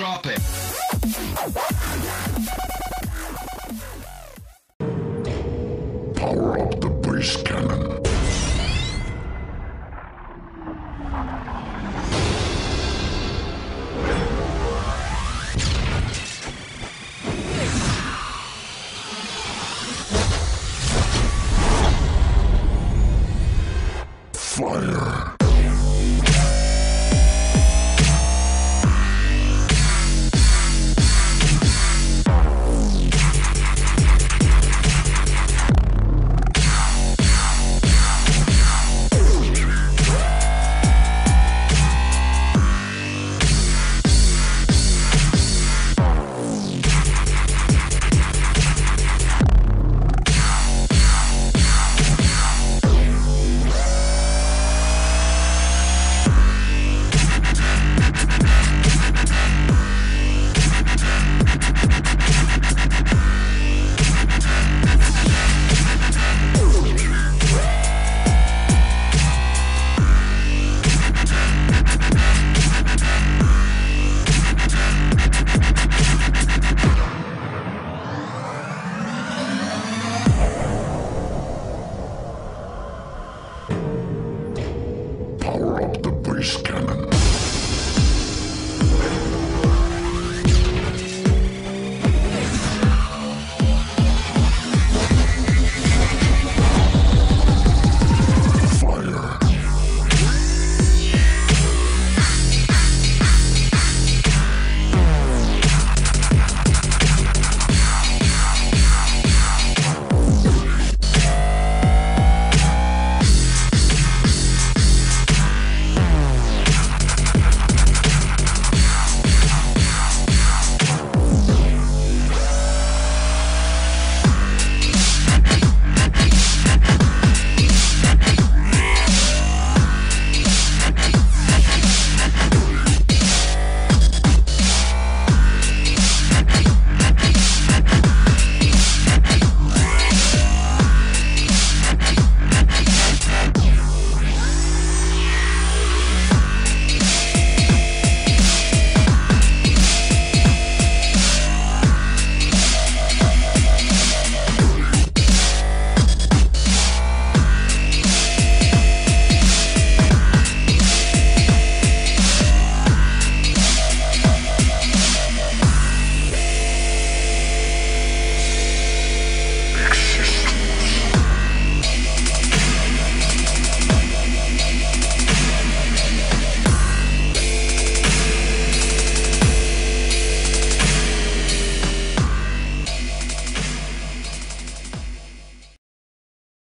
drop it. Power up the bass cannon. Fire. Power